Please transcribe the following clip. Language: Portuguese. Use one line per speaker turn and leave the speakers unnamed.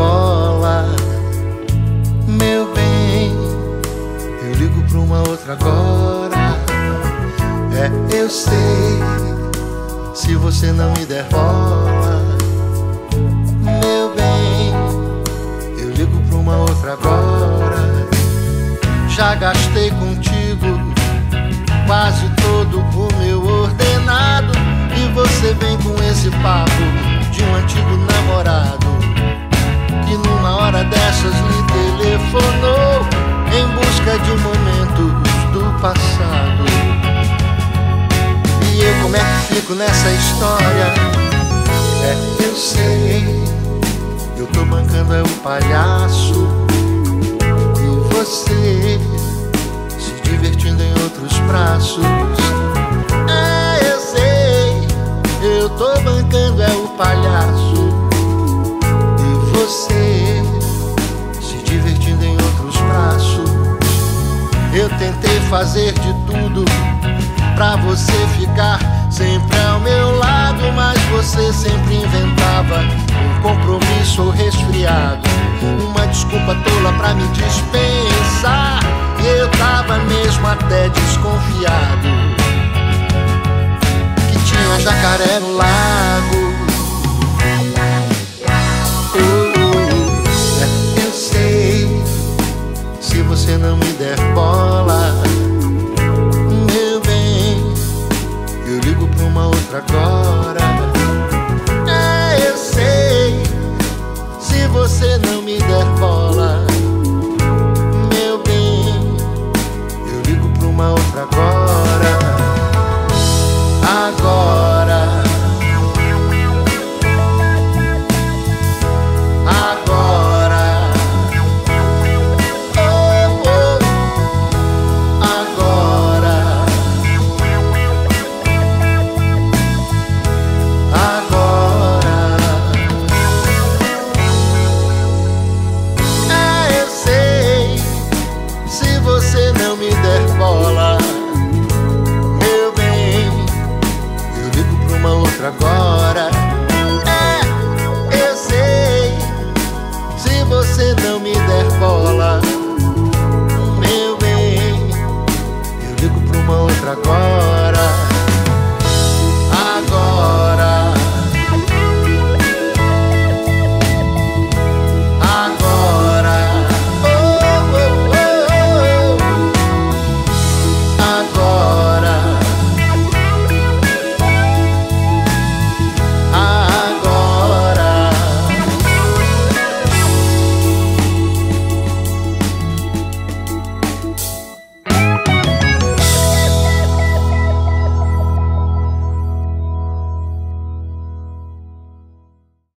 bola. Meu bem, eu ligo pra uma outra agora. É, eu sei, se você não me der bola. Meu bem, eu ligo pra uma outra agora. Já gastei contigo quase todo o meu ordenado. E você vem com esse papo de um antigo namorado que numa hora dessas lhe telefonou em busca de momentos do passado. E eu como é que fico nessa história? É, eu sei, eu tô bancando é o palhaço fazer de tudo pra você ficar sempre ao meu lado, mas você sempre inventava um compromisso resfriado, uma desculpa tola pra me dispensar. E eu tava mesmo até desconfiado outra agora.